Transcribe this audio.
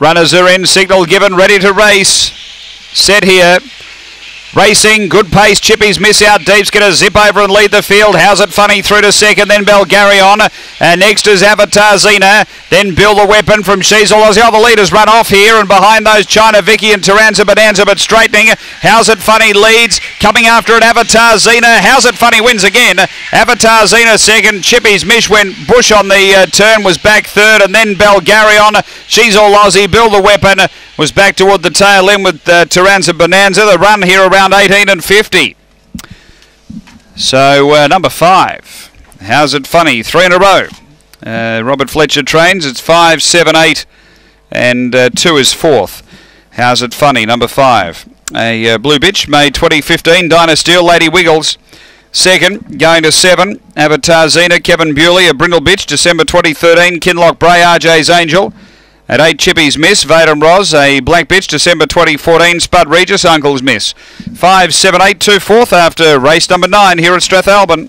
Runners are in. Signal given. Ready to race. Set here. Racing, good pace. Chippy's miss out. Deep's going to zip over and lead the field. How's it funny through to second? Then Belgarion. And next is Avatar Zena. Then Bill the Weapon from She's All. All the leaders run off here. And behind those, China Vicky and Taranza Bonanza. But straightening. How's it funny leads. Coming after it, Avatar Zena. How's it funny wins again. Avatar Zena second. Chippy's Miss went Bush on the uh, turn. Was back third. And then Belgarion. She's All Aussie. Bill the Weapon was back toward the tail end with uh, Taranza Bonanza. The run here around 18 and 50. So uh, number five. How's it funny? Three in a row. Uh, Robert Fletcher trains. It's five, seven, eight, and uh, two is fourth. How's it funny? Number five. A uh, blue bitch, May 2015. Dinah Steele, Lady Wiggles. Second, going to seven. Avatar Zena, Kevin Bewley, a brindle bitch, December 2013. Kinloch Brae, RJ's Angel. At 8, Chippy's Miss, Vaden Roz, a black bitch, December 2014, Spud Regis, Uncle's Miss. 5, 7, 8, 2, 4th after race number 9 here at Strathalbyn.